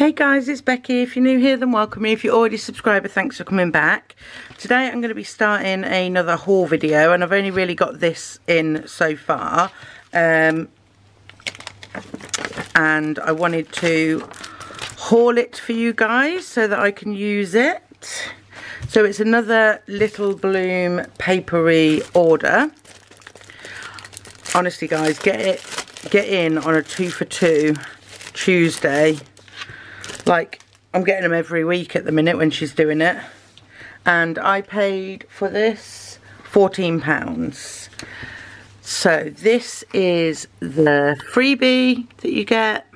Hey guys, it's Becky. If you're new here, then welcome. If you're already a subscriber, thanks for coming back. Today I'm going to be starting another haul video, and I've only really got this in so far. Um, and I wanted to haul it for you guys so that I can use it. So it's another Little Bloom papery order. Honestly guys, get it, get in on a two for two Tuesday like I'm getting them every week at the minute when she's doing it. And I paid for this 14 pounds. So this is the freebie that you get.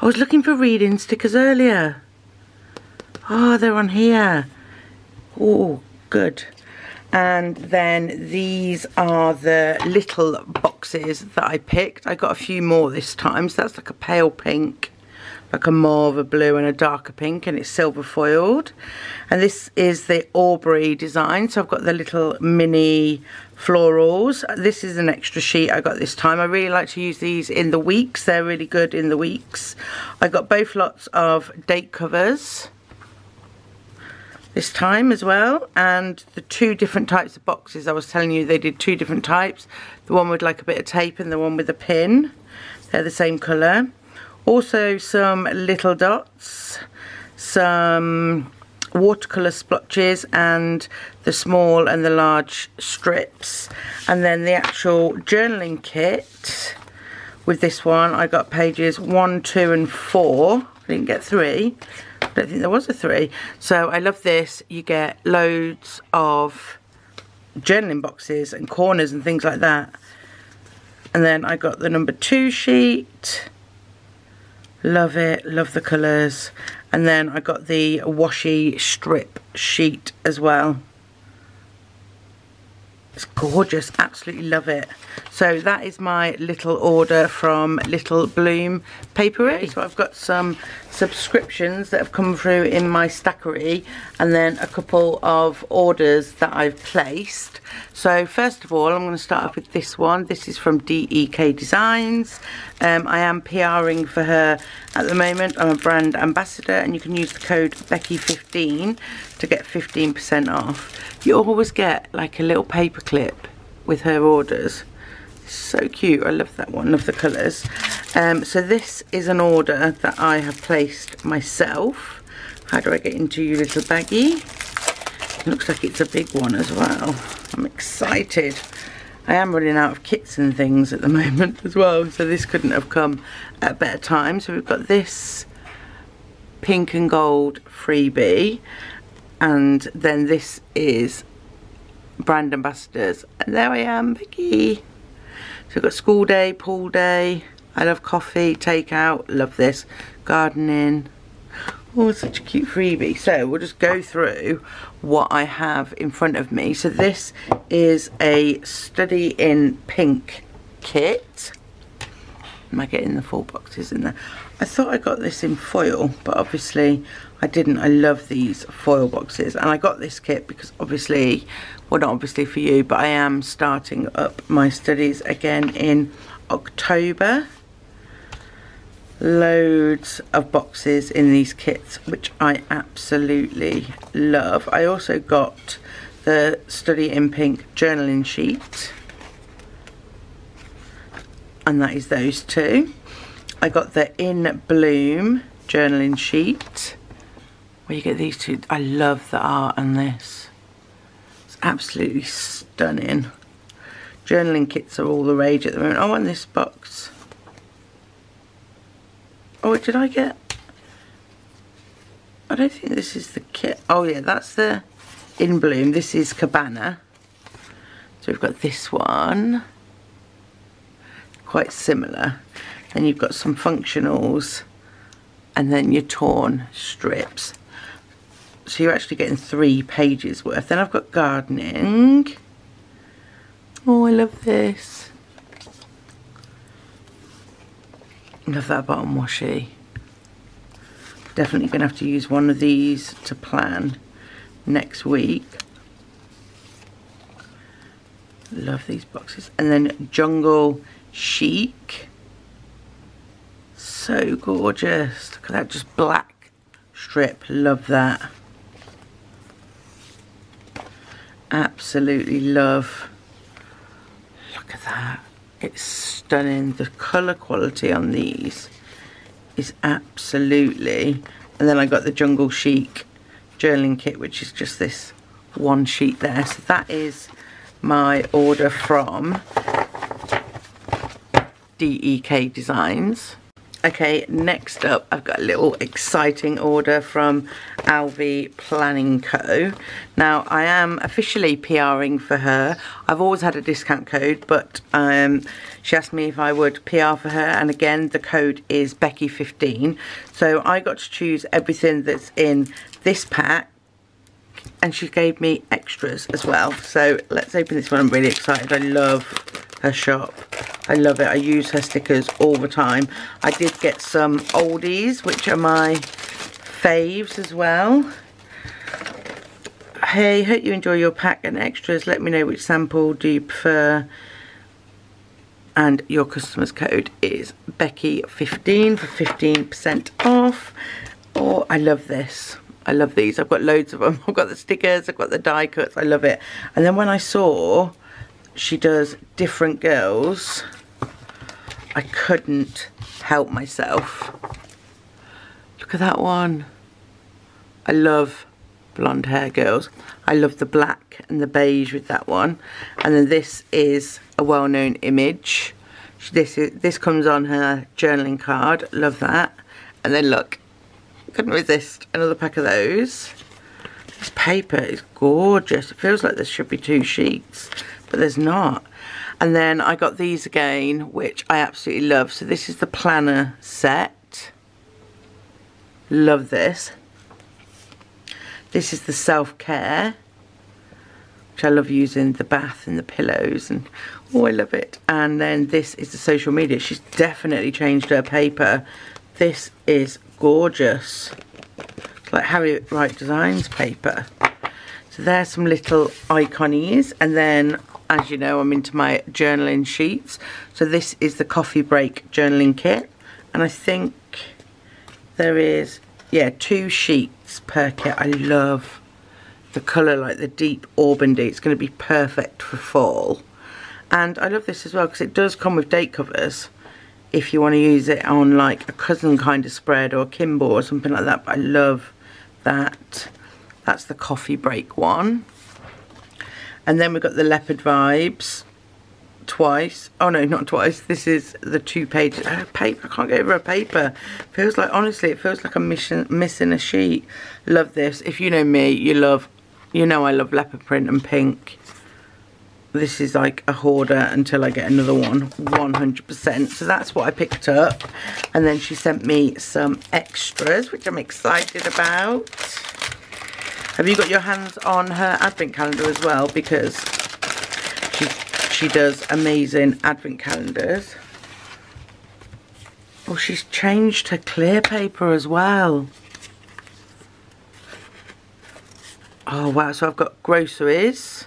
I was looking for reading stickers earlier. Oh they're on here. Oh good. And then these are the little boxes that I picked. I got a few more this time so that's like a pale pink like a mauve, a blue and a darker pink and it's silver foiled. And this is the Aubrey design. So I've got the little mini florals. This is an extra sheet I got this time. I really like to use these in the weeks. They're really good in the weeks. I got both lots of date covers this time as well and the two different types of boxes I was telling you they did two different types the one with like a bit of tape and the one with a pin they're the same colour also some little dots, some watercolour splotches and the small and the large strips. And then the actual journaling kit with this one, I got pages one, two and four. I didn't get three. I don't think there was a three. So I love this. You get loads of journaling boxes and corners and things like that. And then I got the number two sheet Love it, love the colours. And then I got the washi strip sheet as well. It's gorgeous, absolutely love it. So that is my little order from Little Bloom Papery. So I've got some subscriptions that have come through in my Stackry and then a couple of orders that I've placed. So first of all, I'm going to start off with this one. This is from DEK Designs. Um, I am PRing for her at the moment. I'm a brand ambassador and you can use the code Becky15 to get 15% off. You always get like a little paper clip with her orders. So cute. I love that one. Love the colours. Um, so this is an order that I have placed myself. How do I get into you little baggie? looks like it's a big one as well. I'm excited. I am running out of kits and things at the moment as well, so this couldn't have come at a better time. So we've got this pink and gold freebie, and then this is brand ambassadors. And there I am, Vicky. So we've got school day, pool day. I love coffee, takeout, love this. Gardening, Oh, such a cute freebie. So we'll just go through what I have in front of me. So this is a study in pink kit. Am I getting the full boxes in there? I thought I got this in foil, but obviously I didn't. I love these foil boxes. And I got this kit because obviously, well not obviously for you, but I am starting up my studies again in October loads of boxes in these kits which I absolutely love. I also got the Study in Pink journaling sheet and that is those two. I got the In Bloom journaling sheet where you get these two. I love the art on this. It's absolutely stunning. Journaling kits are all the rage at the moment. I want this box Oh, did I get... I don't think this is the kit. Oh, yeah, that's the In Bloom. This is Cabana. So we've got this one. Quite similar. Then you've got some functionals. And then your torn strips. So you're actually getting three pages worth. Then I've got gardening. Oh, I love this. Love that bottom washi. Definitely going to have to use one of these to plan next week. Love these boxes. And then Jungle Chic. so gorgeous. Look at that, just black strip. Love that. Absolutely love. Look at that. It's stunning. The colour quality on these is absolutely... And then I got the Jungle Chic journaling kit, which is just this one sheet there. So that is my order from DEK Designs. Okay, next up, I've got a little exciting order from Alvi Planning Co. Now, I am officially PRing for her. I've always had a discount code, but um, she asked me if I would PR for her, and again, the code is Becky15. So I got to choose everything that's in this pack, and she gave me extras as well. So let's open this one. I'm really excited. I love her shop. I love it. I use her stickers all the time. I did get some oldies, which are my faves as well. Hey, hope you enjoy your pack and extras. Let me know which sample do you prefer. And your customer's code is Becky15 for 15% off. Oh, I love this. I love these. I've got loads of them. I've got the stickers. I've got the die cuts. I love it. And then when I saw she does different girls, I couldn't help myself. Look at that one. I love blonde hair girls. I love the black and the beige with that one. And then this is a well-known image. This is this comes on her journaling card. Love that. And then look, couldn't resist another pack of those. This paper is gorgeous. It feels like there should be two sheets but there's not. And then I got these again, which I absolutely love. So this is the planner set. Love this. This is the self-care, which I love using the bath and the pillows. and Oh, I love it. And then this is the social media. She's definitely changed her paper. This is gorgeous. It's like Harriet Wright Designs paper. So there's some little iconies. And then as you know, I'm into my journaling sheets. So this is the coffee break journaling kit. And I think there is, yeah, two sheets per kit. I love the colour, like the deep organdy. It's going to be perfect for fall. And I love this as well because it does come with date covers if you want to use it on like a cousin kind of spread or Kimble or something like that. But I love that. That's the coffee break one. And then we've got the leopard vibes twice. Oh no, not twice. This is the two pages. Oh, paper. I can't get over a paper. Feels like, honestly, it feels like I'm missing, missing a sheet. Love this. If you know me, you love, you know I love leopard print and pink. This is like a hoarder until I get another one, 100%. So that's what I picked up. And then she sent me some extras, which I'm excited about. Have you got your hands on her advent calendar as well? Because she, she does amazing advent calendars. Oh, she's changed her clear paper as well. Oh, wow. So I've got groceries.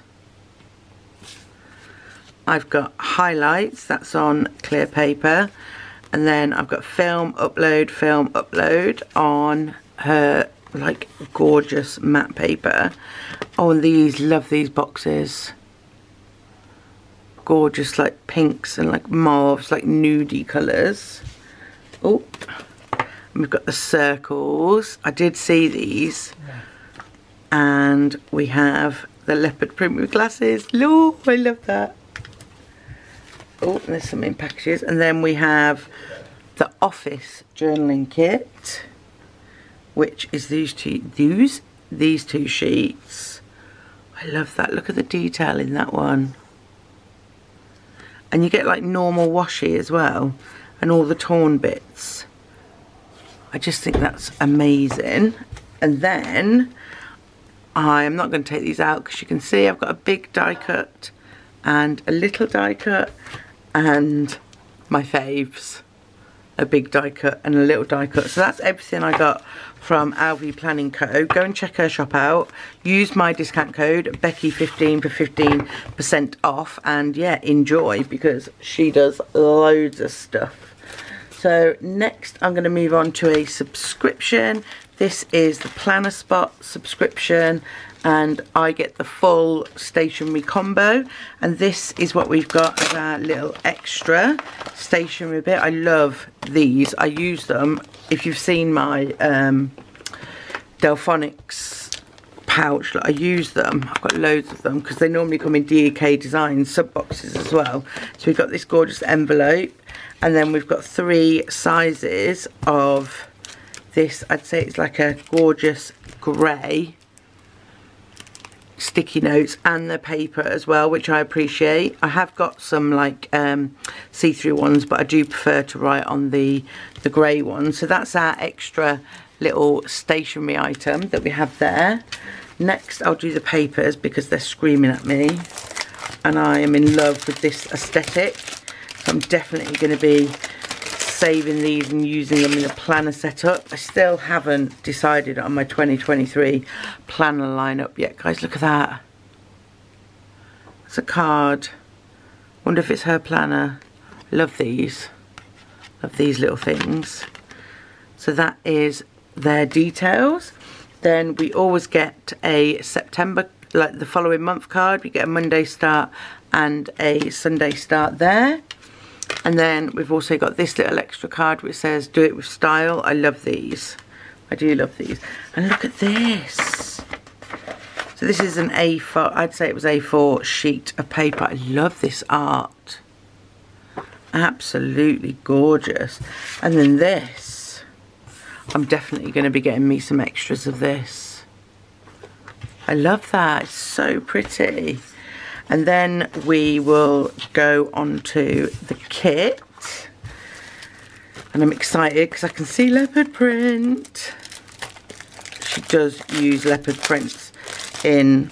I've got highlights. That's on clear paper. And then I've got film, upload, film, upload on her like gorgeous matte paper. Oh, and these, love these boxes. Gorgeous like pinks and like mauves, like nudie colours. Oh, we've got the circles. I did see these. Yeah. And we have the leopard print with glasses. Look, I love that. Oh, there's some in packages. And then we have the office journaling kit which is these two these these two sheets. I love that. Look at the detail in that one. And you get like normal washi as well and all the torn bits. I just think that's amazing. And then I'm not going to take these out because you can see I've got a big die cut and a little die cut and my faves a big die cut and a little die cut. So that's everything I got from Alvi Planning Co. Go and check her shop out. Use my discount code Becky15 for 15% off and yeah, enjoy because she does loads of stuff. So next I'm going to move on to a subscription. This is the Planner Spot subscription and I get the full stationery combo and this is what we've got as our little extra stationery bit. I love these. I use them. If you've seen my um, Delphonics pouch, I use them. I've got loads of them because they normally come in DEK design sub boxes as well. So we've got this gorgeous envelope and then we've got three sizes of this I'd say it's like a gorgeous grey sticky notes and the paper as well which I appreciate. I have got some like um, see-through ones but I do prefer to write on the the grey one so that's our extra little stationery item that we have there. Next I'll do the papers because they're screaming at me and I am in love with this aesthetic. So I'm definitely going to be saving these and using them in a planner setup. I still haven't decided on my 2023 planner lineup yet. Guys, look at that. It's a card. Wonder if it's her planner. Love these. Love these little things. So that is their details. Then we always get a September, like the following month card. We get a Monday start and a Sunday start there. And then we've also got this little extra card which says do it with style. I love these. I do love these. And look at this. So this is an A4, I'd say it was A4 sheet of paper. I love this art. Absolutely gorgeous. And then this. I'm definitely going to be getting me some extras of this. I love that. It's so pretty and then we will go on to the kit. And I'm excited because I can see leopard print. She does use leopard prints in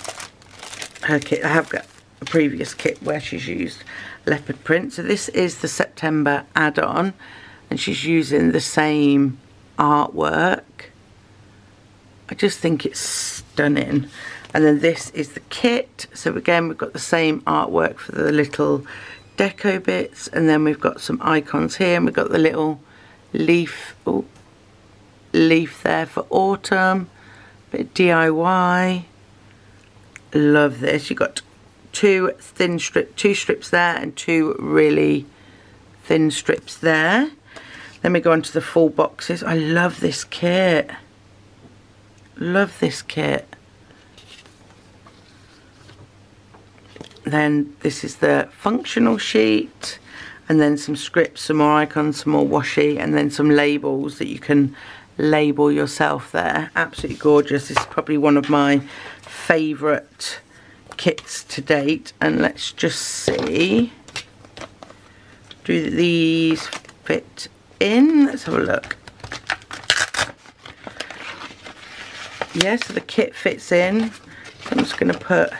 her kit. I have got a previous kit where she's used leopard print. So this is the September add-on and she's using the same artwork. I just think it's stunning and then this is the kit. So again we've got the same artwork for the little deco bits. And then we've got some icons here. And we've got the little leaf oh, leaf there for autumn. Bit DIY love this. You've got two thin strip two strips there and two really thin strips there. Then we go on to the full boxes. I love this kit. Love this kit then this is the functional sheet and then some scripts, some more icons, some more washi and then some labels that you can label yourself there. Absolutely gorgeous. This is probably one of my favourite kits to date and let's just see do these fit in let's have a look yeah so the kit fits in I'm just going to put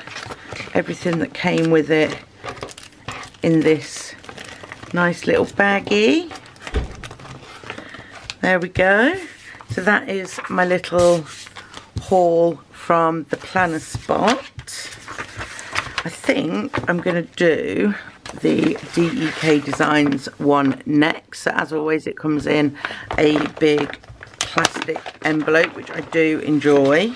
everything that came with it in this nice little baggie. There we go. So that is my little haul from the planner spot. I think I'm going to do the DEK Designs one next. So as always it comes in a big plastic envelope which I do enjoy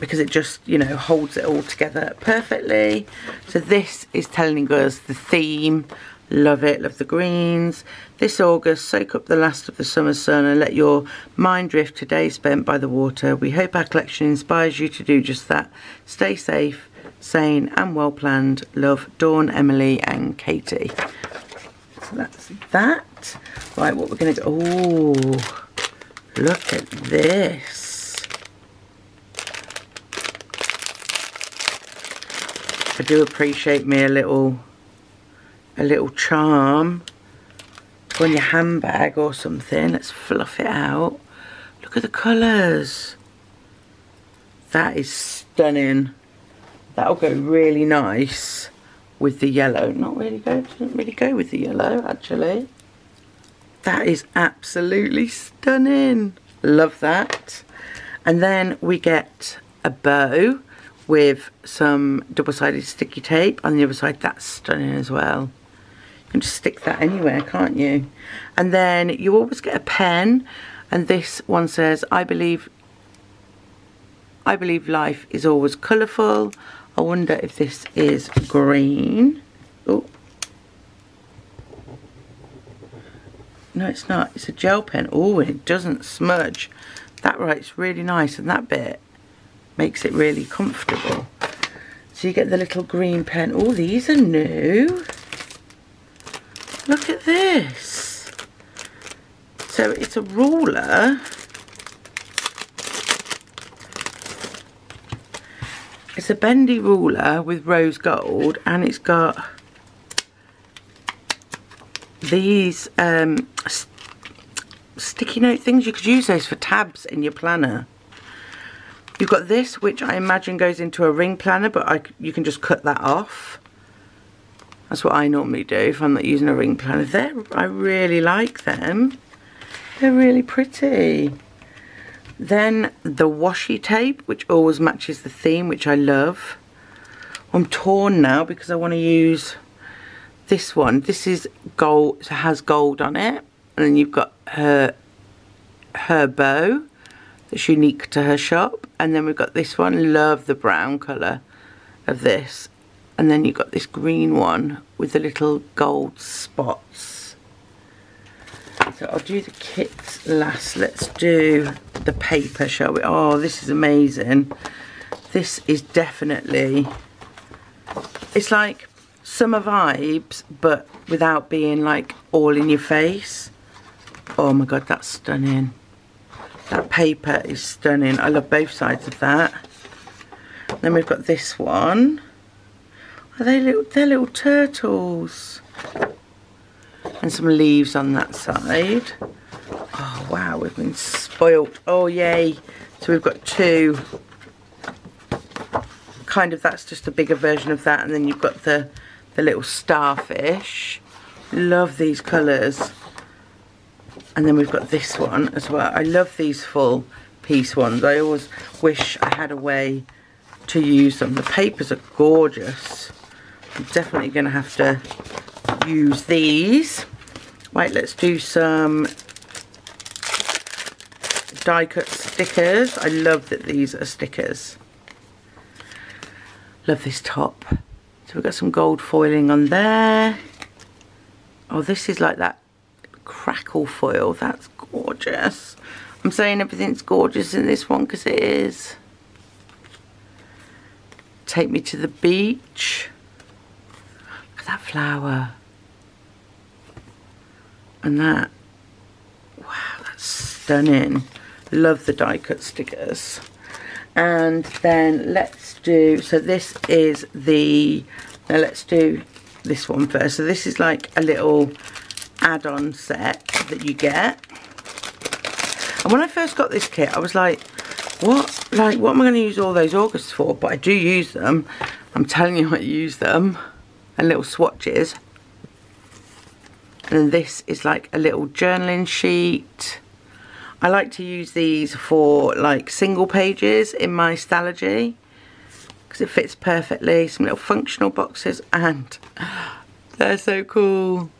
because it just, you know, holds it all together perfectly. So this is telling us the theme. Love it, love the greens. This August, soak up the last of the summer sun and let your mind drift today spent by the water. We hope our collection inspires you to do just that. Stay safe, sane and well planned. Love, Dawn, Emily and Katie. So that's that. Right, what we're going to do. Oh, look at this. I do appreciate me a little a little charm on your handbag or something. Let's fluff it out. Look at the colours. That is stunning. That'll go really nice with the yellow. Not really go, doesn't really go with the yellow actually. That is absolutely stunning. Love that. And then we get a bow with some double-sided sticky tape on the other side. That's stunning as well. You can just stick that anywhere, can't you? And then you always get a pen. And this one says, I believe I believe life is always colourful. I wonder if this is green. Oh. No, it's not. It's a gel pen. Oh, it doesn't smudge. That writes really nice and that bit makes it really comfortable. So you get the little green pen. Oh, these are new. Look at this. So it's a ruler. It's a bendy ruler with rose gold and it's got these um, st sticky note things. You could use those for tabs in your planner. You've got this, which I imagine goes into a ring planner, but I, you can just cut that off. That's what I normally do if I'm not using a ring planner. They're, I really like them. They're really pretty. Then the washi tape, which always matches the theme, which I love. I'm torn now because I want to use this one. This is gold, it has gold on it. And then you've got her, her bow that's unique to her shop. And then we've got this one, love the brown colour of this. And then you've got this green one with the little gold spots. So I'll do the kits last. Let's do the paper, shall we? Oh, this is amazing. This is definitely, it's like summer vibes, but without being like all in your face. Oh my God, that's stunning. That paper is stunning. I love both sides of that. Then we've got this one. Are they little, they're little turtles. And some leaves on that side. Oh wow, we've been spoilt. Oh yay. So we've got two. Kind of that's just a bigger version of that. And then you've got the, the little starfish. Love these colours. And then we've got this one as well. I love these full piece ones. I always wish I had a way to use them. The papers are gorgeous. I'm definitely going to have to use these. Right, let's do some die cut stickers. I love that these are stickers. Love this top. So we've got some gold foiling on there. Oh, this is like that crackle foil. That's gorgeous. I'm saying everything's gorgeous in this one because it is. Take me to the beach. Look at that flower. And that. Wow, that's stunning. Love the die cut stickers. And then let's do, so this is the, now let's do this one first. So this is like a little add-on set that you get. And when I first got this kit, I was like, what? Like, what am I going to use all those Augusts for? But I do use them. I'm telling you I use them. And little swatches. And this is like a little journaling sheet. I like to use these for like single pages in my Stalogy because it fits perfectly. Some little functional boxes and they're so cool.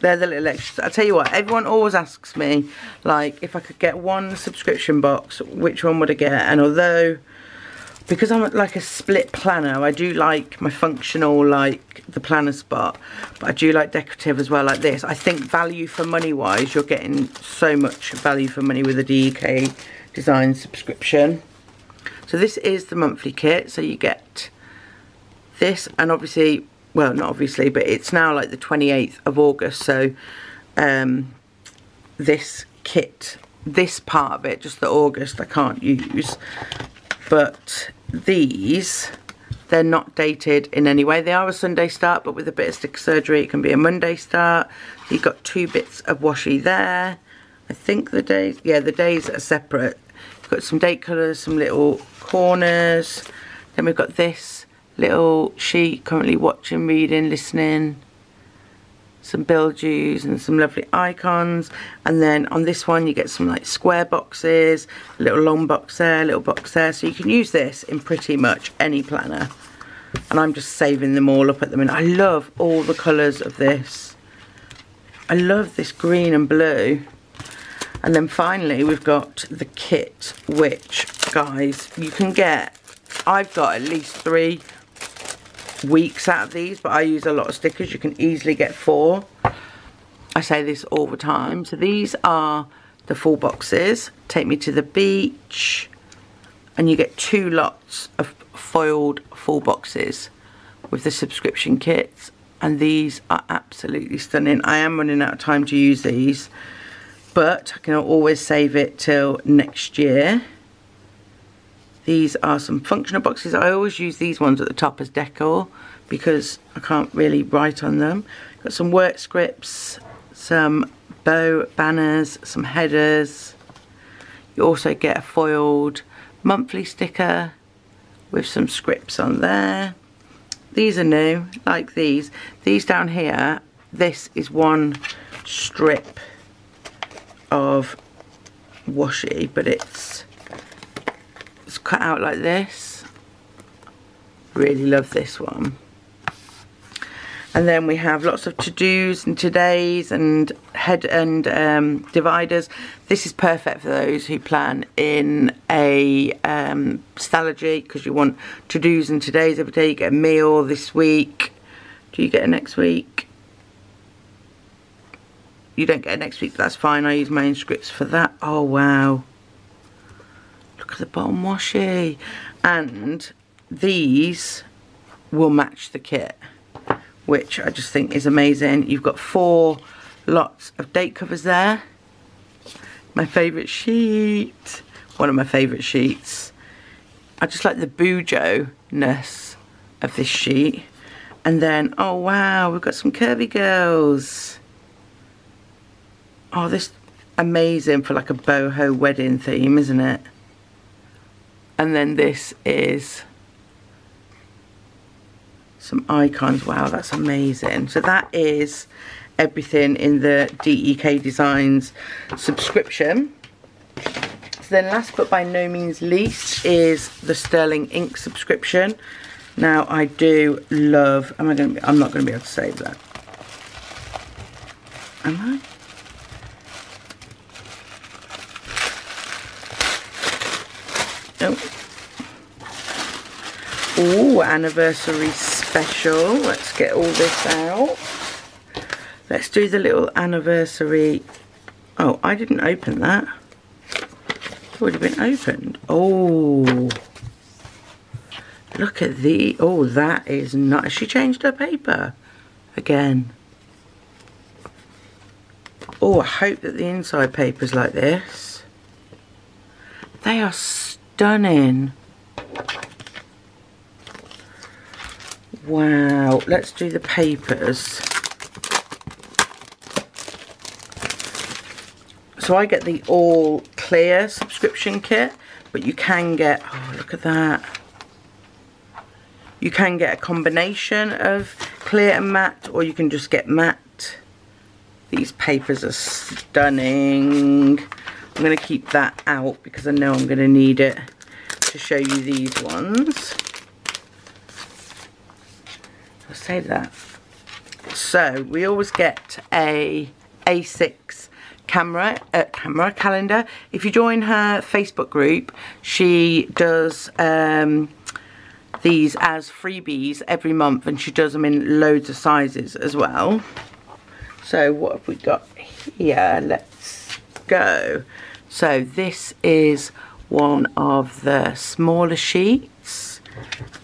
They're the little extras. I tell you what, everyone always asks me like if I could get one subscription box, which one would I get? And although because I'm like a split planner, I do like my functional, like the planner spot, but I do like decorative as well, like this. I think value for money wise, you're getting so much value for money with a DEK design subscription. So this is the monthly kit, so you get this, and obviously, well, not obviously, but it's now like the 28th of August, so um, this kit, this part of it, just the August, I can't use. But these they're not dated in any way. They are a Sunday start but with a bit of stick surgery it can be a Monday start. You've got two bits of washi there. I think the days yeah the days are separate. You've got some date colours some little corners. Then we've got this little sheet currently watching reading listening some bildews and some lovely icons and then on this one you get some like square boxes a little long box there a little box there so you can use this in pretty much any planner and I'm just saving them all up at the minute. I love all the colours of this. I love this green and blue. And then finally we've got the kit, which, guys, you can get, I've got at least three weeks out of these, but I use a lot of stickers. You can easily get four. I say this all the time. So these are the full boxes. Take me to the beach. And you get two lots of foiled full boxes with the subscription kits. And these are absolutely stunning. I am running out of time to use these. But I can always save it till next year. These are some functional boxes. I always use these ones at the top as decor because I can't really write on them. Got some work scripts, some bow banners, some headers. You also get a foiled monthly sticker with some scripts on there. These are new, like these. These down here, this is one strip of washi, but it's it's cut out like this. Really love this one. And then we have lots of to-dos and todays and head and um, dividers. This is perfect for those who plan in a um, Stalogy because you want to-dos and todays every day. You get a meal this week. Do you get it next week? You don't get it next week, that's fine. I use my own scripts for that. Oh, wow. The bottom washi. And these will match the kit which I just think is amazing. You've got four lots of date covers there. My favourite sheet. One of my favourite sheets. I just like the bujo-ness of this sheet. And then, oh wow, we've got some curvy girls. Oh, this amazing for like a boho wedding theme, isn't it? And then this is some icons. Wow that's amazing. So that is everything in the DEK Designs subscription. So then last but by no means least is the Sterling Ink subscription. Now I do love am I going to be, I'm not going to be able to save that. Am I oh anniversary special. Let's get all this out. Let's do the little anniversary. Oh, I didn't open that. It's already been opened. Oh. Look at the, oh, that is not, she changed her paper again. Oh, I hope that the inside paper's like this. They are stunning. Wow, let's do the papers. So I get the all clear subscription kit, but you can get, oh look at that. You can get a combination of clear and matte, or you can just get matte. These papers are stunning. I'm going to keep that out because I know I'm going to need it to show you these ones. I'll save that. So we always get a A6 camera uh, camera calendar. If you join her Facebook group, she does um, these as freebies every month and she does them in loads of sizes as well. So what have we got here? Let's go. So this is one of the smaller sheets.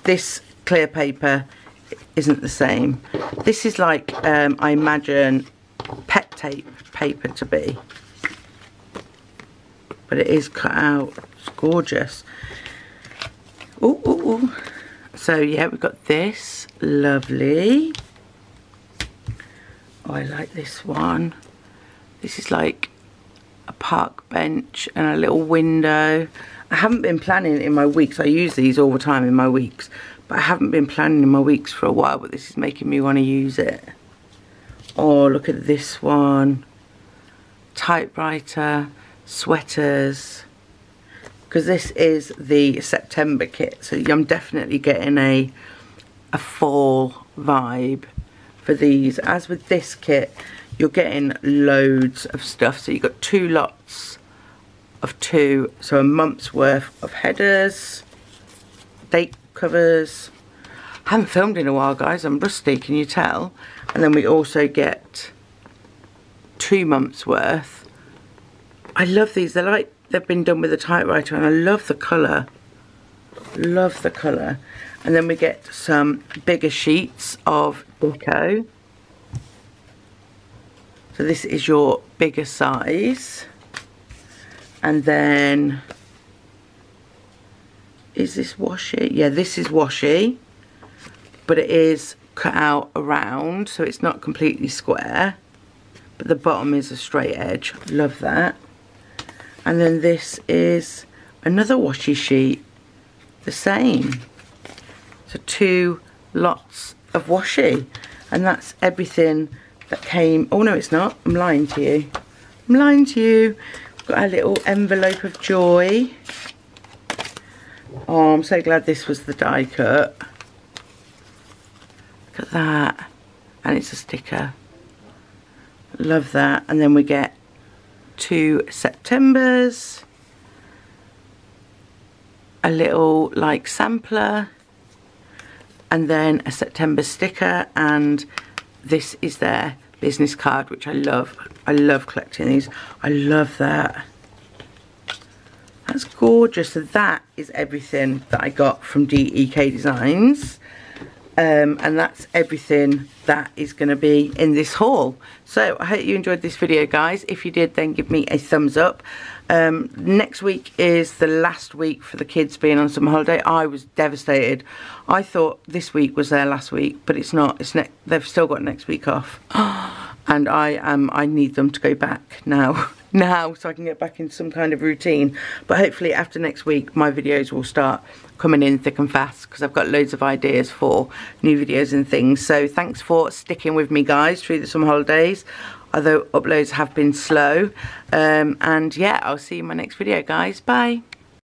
This clear paper isn't the same. This is like, um, I imagine, pet tape paper to be. But it is cut out. It's gorgeous. Ooh, ooh, ooh. So, yeah, we've got this. Lovely. Oh, I like this one. This is like a park bench and a little window. I haven't been planning in my weeks. I use these all the time in my weeks. But I haven't been planning in my weeks for a while, but this is making me want to use it. Oh, look at this one. Typewriter, sweaters. Because this is the September kit, so I'm definitely getting a a fall vibe for these. As with this kit, you're getting loads of stuff. So you've got two lots of two, so a month's worth of headers, date covers. Haven't filmed in a while, guys. I'm rusty, can you tell? And then we also get two months worth. I love these. They're like they've been done with a typewriter and I love the colour. Love the colour. And then we get some bigger sheets of Deco. So this is your bigger size. And then, is this washi? Yeah, this is washi. But it is cut out around, so it's not completely square. But the bottom is a straight edge. Love that. And then this is another washi sheet. The same. So two lots of washi. And that's everything that came, oh no it's not, I'm lying to you. I'm lying to you. Got a little envelope of joy. Oh, I'm so glad this was the die cut. Look at that. And it's a sticker. Love that. And then we get two Septembers. A little like sampler. And then a September sticker and this is their business card, which I love. I love collecting these. I love that. That's gorgeous. So that is everything that I got from DEK Designs. Um, and that's everything that is going to be in this haul. So I hope you enjoyed this video guys. If you did then give me a thumbs up. Um, next week is the last week for the kids being on summer holiday. I was devastated. I thought this week was their last week, but it's not. It's They've still got next week off. and I um, I need them to go back now. now so I can get back into some kind of routine. But hopefully after next week my videos will start coming in thick and fast because I've got loads of ideas for new videos and things. So thanks for sticking with me guys through the summer holidays although uploads have been slow. Um, and yeah, I'll see you in my next video, guys. Bye.